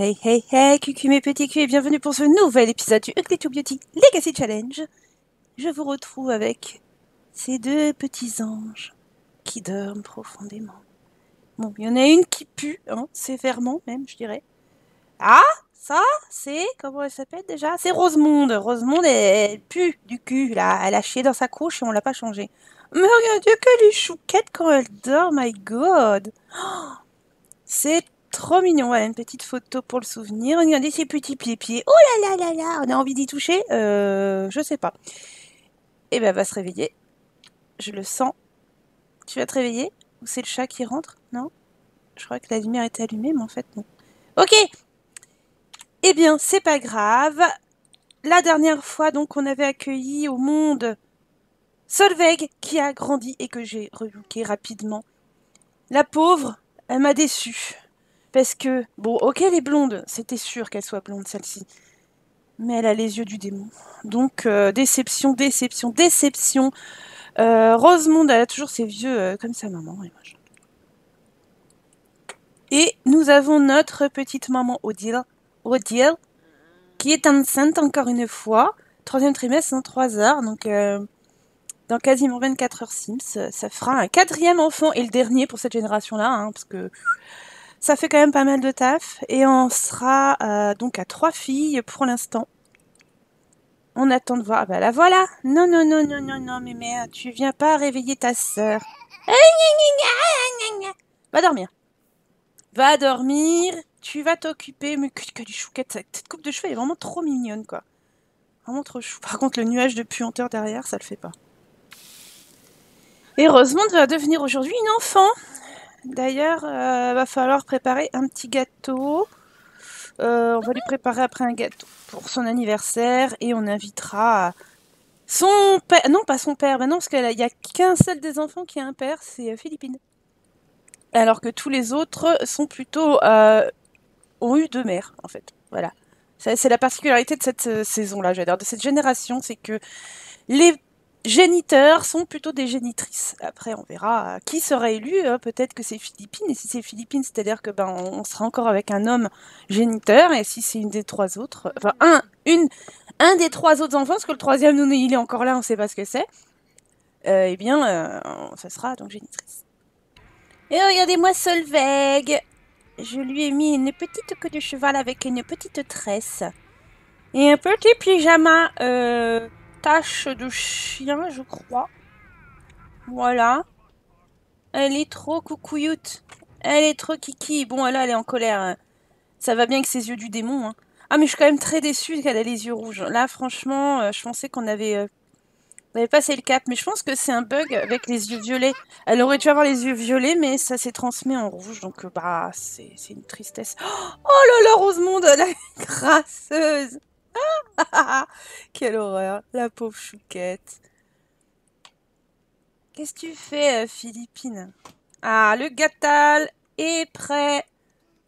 Hey hey hey, cucu mes petits culs et bienvenue pour ce nouvel épisode du Ugly Beauty Legacy Challenge. Je vous retrouve avec ces deux petits anges qui dorment profondément. Bon, il y en a une qui pue, hein, sévèrement même, je dirais. Ah, ça, c'est, comment elle s'appelle déjà? C'est Rosemonde. Rosemonde, elle, pue du cul, là. Elle a chié dans sa couche et on l'a pas changé. Mais regardez qu'elle est chouquette quand elle dort, my god. Oh, c'est trop mignon. Voilà, une petite photo pour le souvenir. Regardez ses petits pieds-pieds. Oh là là là là, on a envie d'y toucher Euh, je sais pas. Eh ben, va se réveiller. Je le sens. Tu vas te réveiller? Ou c'est le chat qui rentre? Non? Je crois que la lumière était allumée, mais en fait, non. Ok Eh bien, c'est pas grave. La dernière fois, donc, on avait accueilli au monde Solveig, qui a grandi et que j'ai rebooké rapidement. La pauvre, elle m'a déçue. Parce que, bon, ok, elle est blonde, c'était sûr qu'elle soit blonde, celle-ci. Mais elle a les yeux du démon. Donc, euh, déception, déception, déception. Euh, Rosemonde, elle a toujours ses vieux euh, comme sa maman. Et, nous avons notre petite maman Odile, Odile, qui est enceinte encore une fois. Troisième trimestre en 3 heures, donc dans quasiment 24 heures Sims. Ça fera un quatrième enfant et le dernier pour cette génération-là, hein, parce que ça fait quand même pas mal de taf. Et on sera euh, donc à trois filles pour l'instant. On attend de voir. Ah bah la voilà. Non, non, non, non, non, non, mais merde, tu viens pas réveiller ta sœur. Va dormir. Va dormir. Tu vas t'occuper. Mais que du chouquette. Cette coupe de cheveux est vraiment trop mignonne, quoi. Vraiment trop chou. Par contre, le nuage de puanteur derrière, ça le fait pas. Et Rosemonde va devenir aujourd'hui une enfant. D'ailleurs, euh, va falloir préparer un petit gâteau. Euh, on va lui préparer après un gâteau pour son anniversaire et on invitera son père. Non, pas son père, non, parce qu'il n'y a qu'un seul des enfants qui a un père, c'est Philippine. Alors que tous les autres sont plutôt. Euh, ont eu deux mères, en fait. Voilà. C'est la particularité de cette euh, saison-là, j'adore, de cette génération, c'est que les géniteurs sont plutôt des génitrices. Après, on verra qui sera élu. Hein. Peut-être que c'est Philippines. Et si c'est Philippines, c'est-à-dire que ben on sera encore avec un homme géniteur. Et si c'est une des trois autres, enfin un, une, un des trois autres enfants, parce que le troisième, nous, il est encore là, on ne sait pas ce que c'est. Euh, eh bien, euh, ça sera donc génitrice. Et regardez-moi Solveig. Je lui ai mis une petite queue de cheval avec une petite tresse et un petit pyjama. Euh, tache de chien, je crois. Voilà. Elle est trop coucouilloute. Elle est trop kiki. Bon, là, elle est en colère. Ça va bien avec ses yeux du démon. hein. Ah, mais je suis quand même très déçue qu'elle ait les yeux rouges. Là, franchement, euh, je pensais qu'on avait, euh, on avait passé le cap. Mais je pense que c'est un bug avec les yeux violets. Elle aurait dû avoir les yeux violets, mais ça s'est transmis en rouge. Donc, euh, bah, c'est une tristesse. Oh là là, Rosemonde, la grasseuse. Quelle horreur, la pauvre chouquette. Qu'est-ce que tu fais, euh, Philippine? Ah, le gâtal est prêt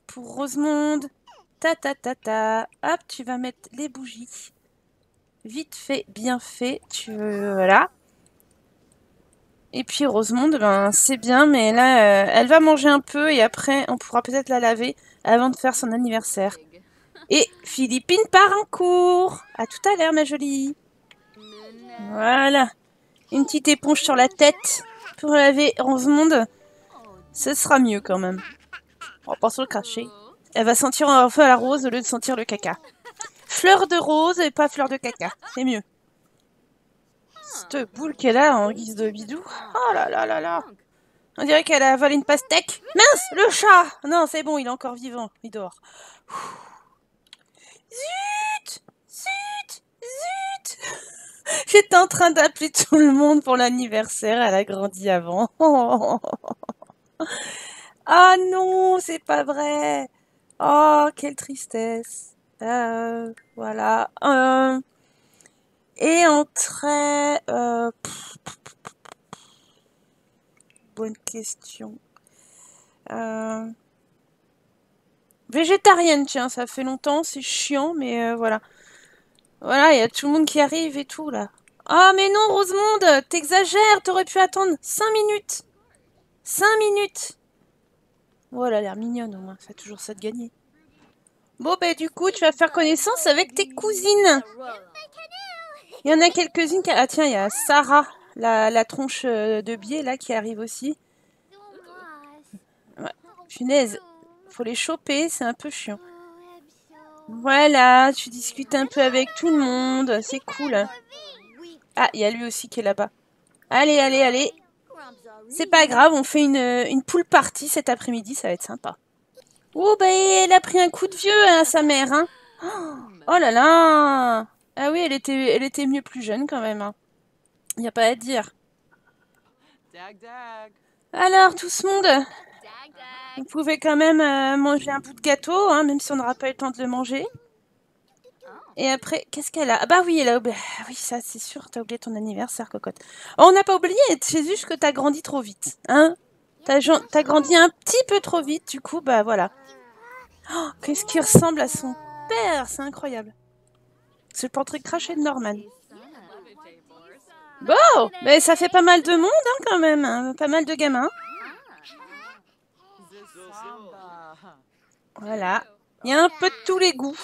pour Rosemonde. Ta ta ta ta. Hop, tu vas mettre les bougies. Vite fait, bien fait. Tu voilà. Et puis Rosemonde, ben c'est bien, mais là, euh, elle va manger un peu et après, on pourra peut-être la laver avant de faire son anniversaire. Et Philippine part en cours. À tout à l'heure, ma jolie. Voilà. Une petite éponge sur la tête pour laver Rosemonde. Ce sera mieux quand même. On va pas se le cracher. Elle va sentir à la rose au lieu de sentir le caca. Fleur de rose et pas fleur de caca. C'est mieux. Cette boule qu'elle a en guise de bidou. Oh là là là là. On dirait qu'elle a avalé une pastèque. Mince, le chat Non, c'est bon, il est encore vivant. Il dort. Zut Zut Zut J'étais en train d'appeler tout le monde pour l'anniversaire. Elle a grandi avant. Ah non, c'est pas vrai. Oh, quelle tristesse. Euh, voilà. Euh, et entrer... Euh, bonne question. Euh, végétarienne, tiens, ça fait longtemps, c'est chiant, mais euh, voilà. Voilà, il y a tout le monde qui arrive et tout, là. Ah, mais non, Rosemonde, t'exagères, t'aurais pu attendre 5 minutes. 5 minutes. Oh, elle a l'air mignonne, au moins, ça toujours ça de gagner. Bon, bah du coup, tu vas faire connaissance avec tes cousines. Il y en a quelques-unes qui... Ah tiens, il y a Sarah, la, la tronche euh, de biais, là, qui arrive aussi. Ouais. Punaise, faut les choper, c'est un peu chiant. Voilà, tu discutes un peu avec tout le monde, c'est cool. Ah, il y a lui aussi qui est là-bas. Allez, allez, allez. C'est pas grave, on fait une, une pool party cet après-midi, ça va être sympa. Oh, bah, elle a pris un coup de vieux, hein, sa mère, hein. Oh là là Ah oui, elle était, elle était mieux plus jeune, quand même. Il hein. n'y a pas à dire. Alors, tout ce monde Vous pouvez quand même euh, manger un bout de gâteau, hein, même si on n'aura pas eu le temps de le manger. Et après, qu'est-ce qu'elle a? Ah bah oui, elle a oublié. Ah oui, ça c'est sûr, t'as oublié ton anniversaire, cocotte. Oh, on n'a pas oublié, c'est juste que t'as grandi trop vite, hein T'as grandi un petit peu trop vite, du coup, bah voilà. Oh, Qu'est-ce qui ressemble à son père C'est incroyable. C'est le portrait craché de Norman. Bon, mais ça fait pas mal de monde hein, quand même, hein. pas mal de gamins. Voilà. Il y a un peu de tous les goûts.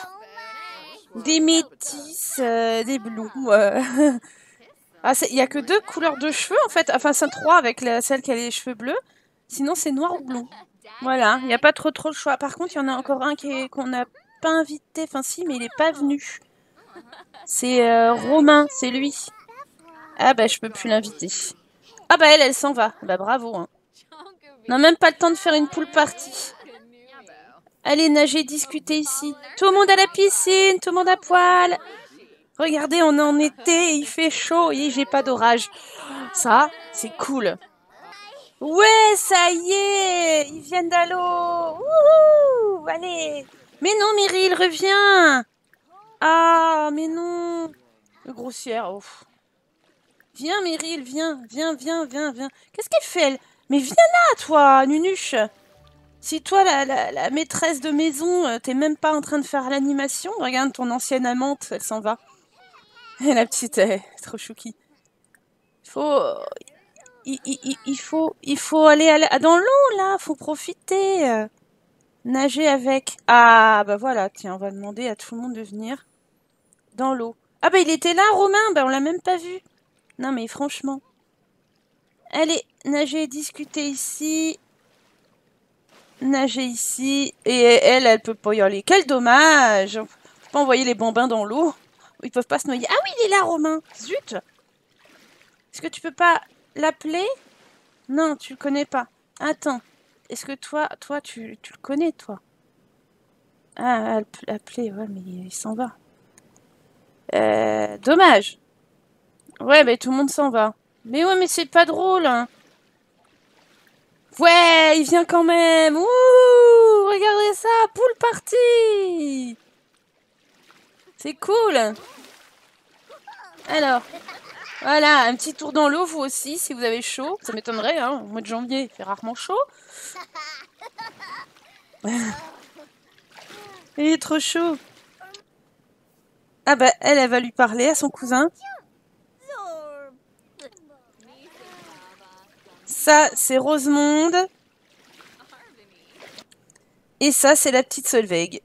Des métis, euh, des blonds. Euh. Ah, il n'y a que deux couleurs de cheveux en fait. Enfin, c'est trois avec celle qui a les cheveux bleus. Sinon, c'est noir ou blond. Voilà, il n'y a pas trop trop le choix. Par contre, il y en a encore un qu'on n'a pas invité. Enfin, si, mais il n'est pas venu. C'est euh, Romain, c'est lui. Ah bah, je peux plus l'inviter. Ah bah, elle, elle s'en va. Bah, bravo. Hein. On n'a même pas le temps de faire une pool party. Allez, nager, discuter ici. Tout le monde à la piscine, tout le monde à poil. Regardez, on est en été, il fait chaud et j'ai pas d'orage. Ça, c'est cool. Ouais, ça y est, ils viennent d'Allo. Allez. Mais non, Meryl, reviens. Ah, mais non. Grossière. Oh. Viens, Meryl, viens, viens, viens, viens, viens. Qu'est-ce qu'elle fait, elle? Mais viens là, toi, Nunuche. Si toi, la, maîtresse de maison, euh, t'es même pas en train de faire l'animation, regarde ton ancienne amante, elle s'en va. Et la petite, elle est trop chouki. Faut, il, faut, il faut aller, dans l'eau, là. faut profiter. Euh. nager avec. Ah, bah voilà, tiens, on va demander à tout le monde de venir dans l'eau. Ah, bah il était là, Romain. Bah on l'a même pas vu. Non, mais franchement. Allez, nager discuter ici. Nager ici. Et elle, elle peut pas y aller. Quel dommage. On peut pas envoyer les bambins dans l'eau. Ils peuvent pas se noyer. Ah oui, il est là, Romain. Zut. Est-ce que tu peux pas l'appeler? Non, tu le connais pas. Attends. Est-ce que toi, toi, tu, tu, le connais, toi? Ah, l'appeler, ouais, mais il s'en va. Euh, dommage. Ouais, mais tout le monde s'en va. Mais ouais, mais c'est pas drôle. Hein. Ouais, il vient quand même. Ouh, regardez ça, poule party. C'est cool. Alors, voilà, un petit tour dans l'eau, vous aussi, si vous avez chaud. Ça m'étonnerait, hein, au mois de janvier, il fait rarement chaud. il est trop chaud. Ah bah, elle, elle va lui parler à son cousin. Ça, c'est Rosemonde. Et ça, c'est la petite Solveig.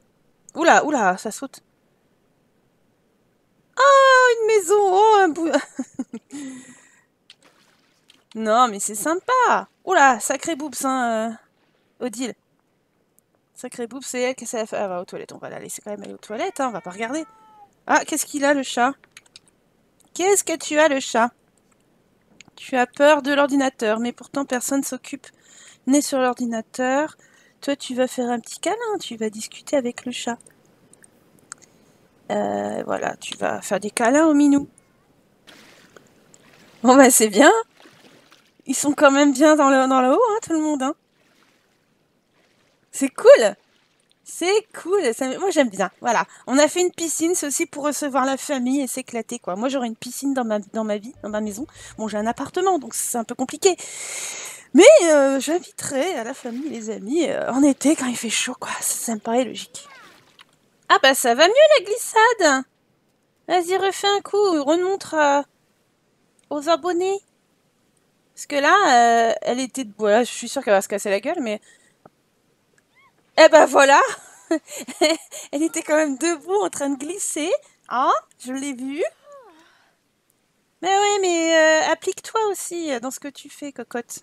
Oula, oula, ça saute. Oh, une maison Oh, un bout... non, mais c'est sympa Oula, sacré boobs, hein, euh, Odile. Sacré boobs, c'est elle qui s'est fait... Ah, va aux toilettes, on va la laisser quand même aller aux toilettes, hein, on va pas regarder. Ah, qu'est-ce qu'il a, le chat? Qu'est-ce que tu as, le chat? Tu as peur de l'ordinateur, mais pourtant personne s'occupe. Né sur l'ordinateur, toi tu vas faire un petit câlin, tu vas discuter avec le chat. Euh, voilà, tu vas faire des câlins au minou. Bon bah c'est bien. Ils sont quand même bien dans le, dans haut, hein, tout le monde. Hein. C'est cool. C'est cool. moi j'aime bien. Voilà. On a fait une piscine, c'est aussi pour recevoir la famille et s'éclater quoi. Moi j'aurais une piscine dans ma, vie, dans ma maison. Bon j'ai un appartement donc c'est un peu compliqué. Mais euh, j'inviterai à la famille les amis euh, en été quand il fait chaud quoi. Ça me paraît logique. Ah bah ça va mieux la glissade Vas-y, refais un coup, remontre euh, aux abonnés. Parce que là, elle était... Voilà, je suis sûre qu'elle va se casser la gueule, mais... Eh ben voilà Elle était quand même debout en train de glisser. Ah, je l'ai vue. Mais oui, mais euh, applique-toi aussi dans ce que tu fais, cocotte.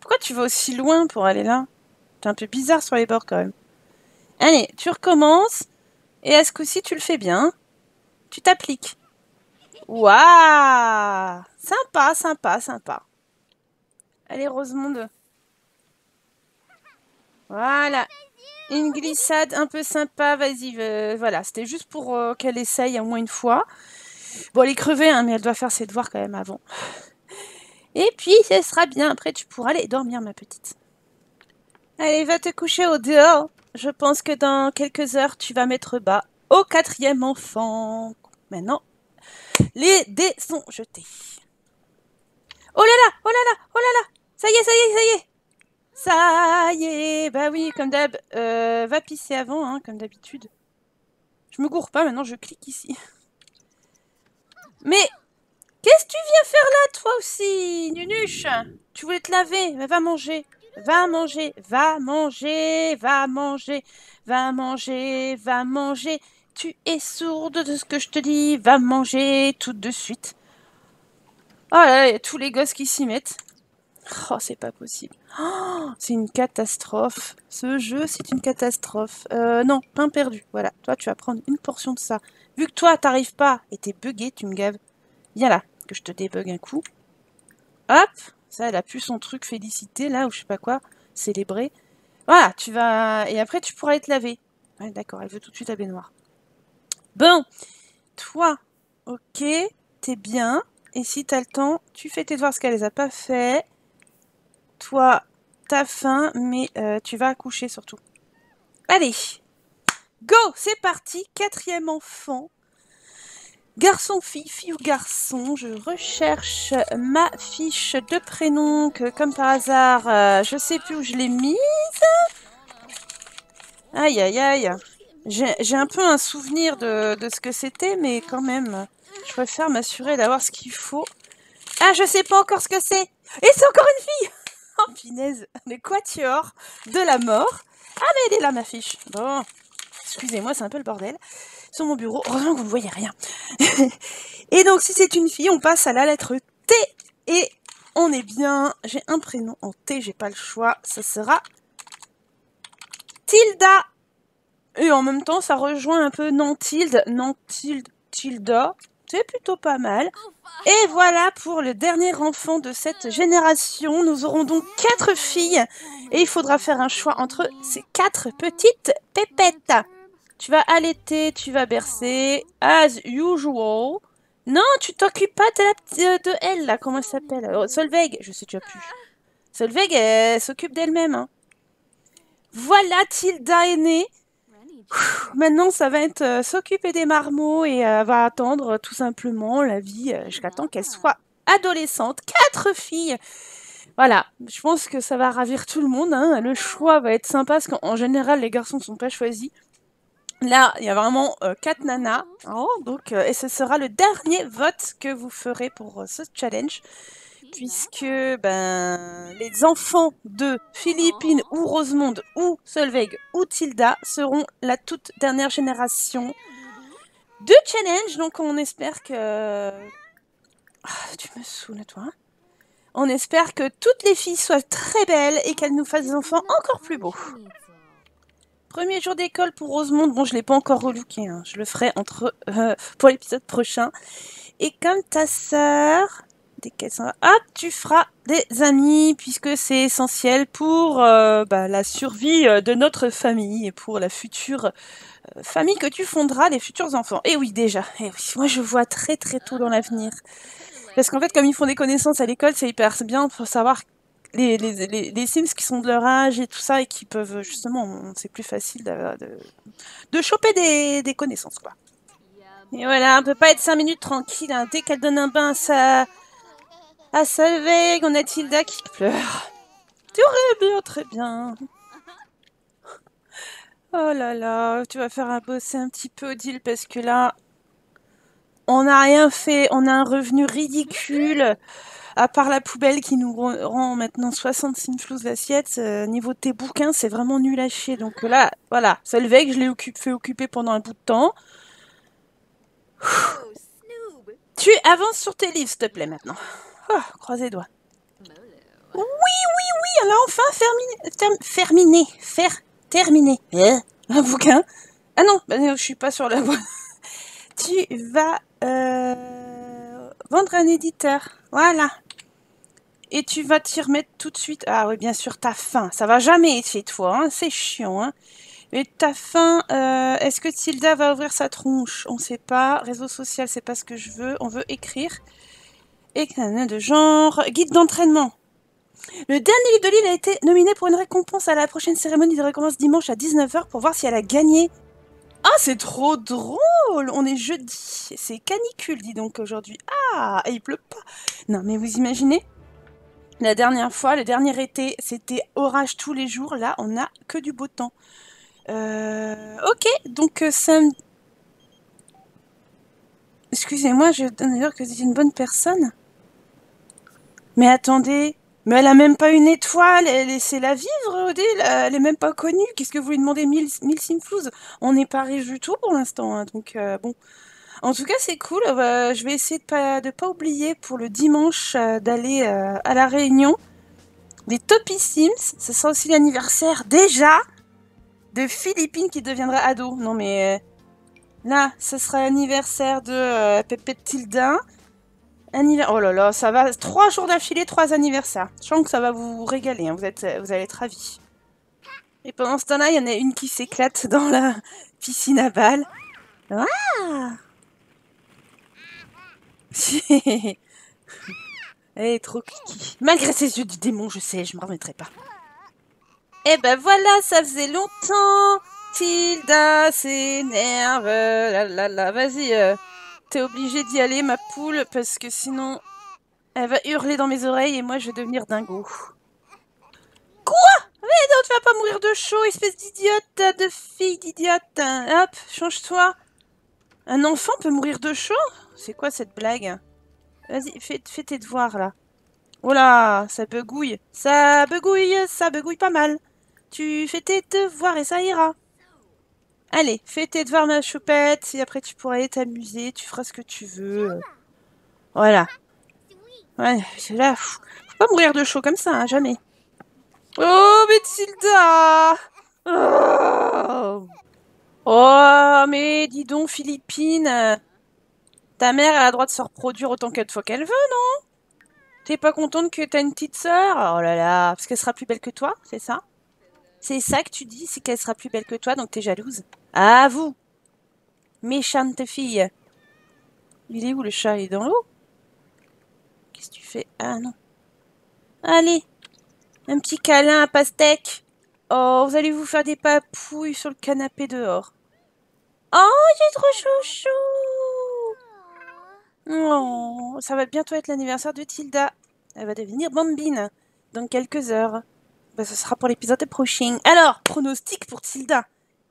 Pourquoi tu vas aussi loin pour aller là? C'est un peu bizarre sur les bords quand même. Allez, tu recommences. Et à ce coup-ci, tu le fais bien. Tu t'appliques. Waouh Sympa, sympa, sympa. Allez, Rosemonde. Voilà. Une glissade un peu sympa, vas-y. Euh, voilà, c'était juste pour euh, qu'elle essaye au moins une fois. Bon, elle est crevée, hein, mais elle doit faire ses devoirs quand même avant. Et puis, ce sera bien. Après, tu pourras aller dormir, ma petite. Allez, va te coucher au dehors. Je pense que dans quelques heures, tu vas mettre bas au quatrième enfant. Maintenant, les dés sont jetés. Oh là là, oh là là, oh là là. Ça y est, ça y est, ça y est. Ça y est, bah oui, comme d'hab. Euh, va pisser avant, hein, comme d'habitude. Je me gourre pas, maintenant je clique ici. Mais, qu'est-ce que tu viens faire là, toi aussi, Nunuche? Tu voulais te laver, mais va manger. Va manger, va manger, va manger, va manger, va manger. Tu es sourde de ce que je te dis, va manger tout de suite. Oh là, là, tous les gosses qui s'y mettent. Oh, c'est pas possible. Oh, c'est une catastrophe. Ce jeu, c'est une catastrophe. Euh, non, pain perdu. Voilà, toi, tu vas prendre une portion de ça. Vu que toi, t'arrives pas et t'es bugué, tu me gaves. Viens là, que je te débug un coup. Hop, ça, elle a pu son truc félicité, là, ou je sais pas quoi, célébrer. Voilà, tu vas... Et après, tu pourras aller te d'accord, elle veut tout de suite la baignoire. Bon, toi, ok, t'es bien. Et si t'as le temps, tu fais tes devoirs ce qu'elle les a pas fait. Toi, t'as faim, mais euh, tu vas accoucher surtout. Allez, go, c'est parti, quatrième enfant. Garçon, fille, fille ou garçon, je recherche ma fiche de prénom que, comme par hasard, euh, je sais plus où je l'ai mise. Aïe, aïe, aïe. J'ai un peu un souvenir de, ce que c'était, mais quand même, je préfère m'assurer d'avoir ce qu'il faut. Ah, je sais pas encore ce que c'est. Et c'est encore une fille Oh, pinaise, les quatuors de la mort. Ah, mais elle est là, ma fiche. Bon, excusez-moi, c'est un peu le bordel. Sur mon bureau, heureusement que vous ne voyez rien. et donc, si c'est une fille, on passe à la lettre T. Et on est bien. J'ai un prénom en T, j'ai pas le choix. Ça sera Tilda. Et en même temps, ça rejoint un peu Nantilde. Nantilde, Tilda. C'est plutôt pas mal. Et voilà pour le dernier enfant de cette génération. Nous aurons donc quatre filles. Et il faudra faire un choix entre ces quatre petites pépettes. Tu vas allaiter, tu vas bercer, as usual. Non, tu t'occupes pas de, la, de, elle, là. Comment elle s'appelle? Oh, Solveig. Je sais déjà plus. Solveig, elle, s'occupe d'elle-même. Hein. Voilà, Tilda est née. Maintenant, ça va être euh, s'occuper des marmots et euh, va attendre tout simplement la vie euh, jusqu'à temps qu'elle soit adolescente. Quatre filles Voilà, je pense que ça va ravir tout le monde. Hein. Le choix va être sympa parce qu'en général, les garçons ne sont pas choisis. Là, il y a vraiment quatre nanas. Oh, donc, et ce sera le dernier vote que vous ferez pour ce challenge puisque ben, les enfants de Philippine ou Rosemonde ou Solveig ou Tilda seront la toute dernière génération de challenge. Donc on espère que... Ah, tu me saoules toi. On espère que toutes les filles soient très belles et qu'elles nous fassent des enfants encore plus beaux. Premier jour d'école pour Rosemonde. Bon, je ne l'ai pas encore relooké. Hein. Je le ferai entre, euh, pour l'épisode prochain. Et comme ta sœur, Hop, tu feras des amis puisque c'est essentiel pour euh, bah, la survie euh, de notre famille et pour la future euh, famille que tu fonderas, les futurs enfants. Et oui, déjà. Oui, moi je vois très très tôt dans l'avenir. Parce qu'en fait, comme ils font des connaissances à l'école, c'est hyper bien pour savoir les, Sims qui sont de leur âge et tout ça et qui peuvent justement, c'est plus facile de, choper des, des, connaissances quoi. Et voilà, on peut pas être 5 minutes tranquille. Hein. Dès qu'elle donne un bain à sa ah, Solveig, on a Tilda qui pleure. Très bien, très bien. Oh là là, tu vas faire un bosser un petit peu, Odile, parce que là, on n'a rien fait, on a un revenu ridicule. à part la poubelle qui nous rend maintenant 66 flous d'assiette, euh, niveau de tes bouquins, c'est vraiment nul à chier. Donc là, voilà, que je l'ai fait occuper pendant un bout de temps. Tu avances sur tes livres, s'il te plaît, maintenant. Oh, croisez les doigts. Oui, oui, oui, alors enfin, ferminé, ferminé, faire, terminé. Euh, un bouquin. Ah non, bah, je suis pas sur la voie. tu vas euh, vendre un éditeur. Voilà. Et tu vas t'y remettre tout de suite. Ah oui, bien sûr, t'as faim. Ça va jamais chez toi, hein. c'est chiant. Hein. Mais t'as faim. Euh, est-ce que Tilda va ouvrir sa tronche? On sait pas. Réseau social, c'est pas ce que je veux. On veut écrire. Écran de genre. Guide d'entraînement. Le dernier livre de l'île a été nominé pour une récompense à la prochaine cérémonie de récompense dimanche à 19h pour voir si elle a gagné. Ah, c'est trop drôle On est jeudi. C'est canicule, dis donc, aujourd'hui. Ah, et il pleut pas. Non, mais vous imaginez? La dernière fois, le dernier été, c'était orage tous les jours. Là, on a que du beau temps. Euh, ok, donc euh, Excusez-moi, je donne dire que c'est une bonne personne. Mais attendez, mais elle a même pas une étoile, laissez-la vivre, Odile, elle est même pas connue. Qu'est-ce que vous lui demandez? Mille, mille On n'est pas riche du tout pour l'instant, hein, donc euh, bon. En tout cas, c'est cool. Euh, je vais essayer de pas, pas oublier pour le dimanche euh, d'aller à la réunion des Topissims. Ce sera aussi l'anniversaire déjà de Philippine qui deviendra ado. Non mais là, ce sera l'anniversaire de Pépé Tilda. Oh là là, ça va. Trois jours d'affilée, trois anniversaires. Je sens que ça va vous régaler. Hein. Vous, êtes, vous allez être ravis. Et pendant ce temps-là, il y en a une qui s'éclate dans la piscine à balles. Ah Elle est trop kiki. Malgré ses yeux du démon, je sais, je me remettrai pas. Eh ben voilà, ça faisait longtemps. Tilda s'énerve. La la la, vas-y. Euh. T'es obligé d'y aller, ma poule, parce que sinon, elle va hurler dans mes oreilles et moi, je vais devenir dingo. Quoi? Mais non, tu vas pas mourir de chaud, espèce d'idiote, de fille d'idiote. Hop, change-toi. Un enfant peut mourir de chaud? C'est quoi cette blague? Vas-y, fais, fais, tes devoirs, là. Oh là, ça begouille. Ça begouille, ça begouille pas mal. Tu fais tes devoirs et ça ira. Allez, fais tes devoirs, ma choupette, et après tu pourras aller t'amuser, tu feras ce que tu veux. Voilà. Ouais, là, faut pas mourir de chaud comme ça, hein, jamais. Oh, Mathilda oh. oh, mais dis donc, Philippine, ta mère a le droit de se reproduire autant qu'elle fois qu'elle veut, non? T'es pas contente que t'as une petite sœur? Oh là là, parce qu'elle sera plus belle que toi, c'est ça? C'est ça que tu dis, c'est qu'elle sera plus belle que toi, donc t'es jalouse. Ah, vous Méchante fille Il est où le chat? Il est dans l'eau? Qu'est-ce que tu fais? Ah non. Allez Un petit câlin à pastèque Oh, vous allez vous faire des papouilles sur le canapé dehors. Oh, j'ai trop chouchou Oh, ça va bientôt être l'anniversaire de Tilda. Elle va devenir bambine dans quelques heures. Bah, ce sera pour l'épisode prochain. Alors, pronostic pour Tilda.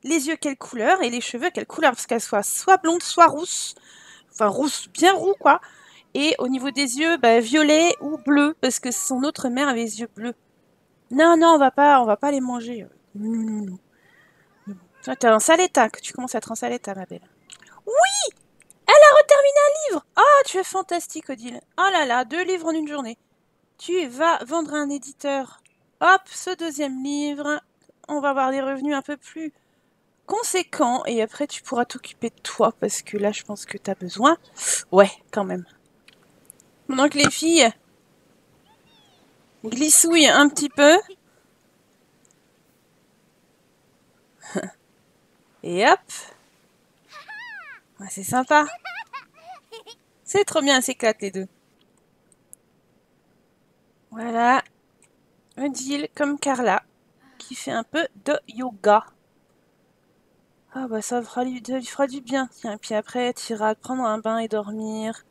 Les yeux, quelle couleur Et les cheveux, quelle couleur Parce qu'elle soit soit blonde, soit rousse. Enfin, rousse, bien roux, quoi. Et au niveau des yeux, bah, violet ou bleu. Parce que son autre mère avait les yeux bleus. Non, non, on va pas, on va pas les manger. Non, non, non. Toi, t'es en sale état, que tu commences à être en sale état, ma belle. Oui Elle a reterminé un livre Ah, oh, tu es fantastique, Odile. Oh là là, deux livres en une journée. Tu vas vendre à un éditeur Hop, ce deuxième livre, on va avoir des revenus un peu plus conséquents et après tu pourras t'occuper de toi parce que là je pense que tu as besoin. Ouais, quand même. Donc les filles glissouillent un petit peu. Et hop. c'est sympa. C'est trop bien, c'est les deux. Voilà. Odile comme Carla, qui fait un peu de yoga. Ah bah ça fera, lui, fera du bien, tiens. Puis après, tu iras prendre un bain et dormir.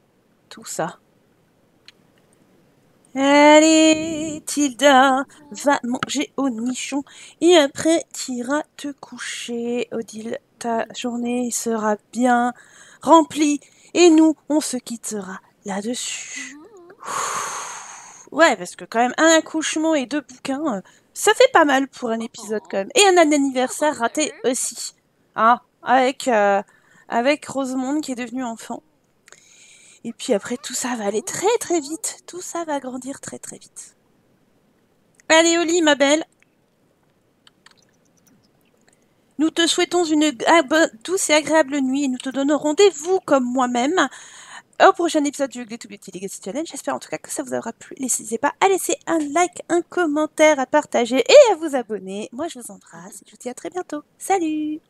Tout ça. Allez, Tilda, va manger au nichon. Et après, tu iras te coucher. Odile, ta journée sera bien remplie. Et nous, on se quittera là-dessus. Ouais, parce que quand même, un accouchement et deux bouquins, euh, ça fait pas mal pour un épisode quand même. Et un anniversaire raté aussi. Hein, avec, euh, Rosemonde qui est devenue enfant. Et puis après, tout ça va aller très très vite. Tout ça va grandir très très vite. Allez lit, ma belle. Nous te souhaitons une douce et agréable nuit et nous te donnons rendez-vous comme moi-même au prochain épisode du Ugly to Beauty Legacy Challenge. J'espère en tout cas que ça vous aura plu. N'hésitez pas à laisser un like, un commentaire, à partager et à vous abonner. Moi, je vous embrasse je vous dis à très bientôt. Salut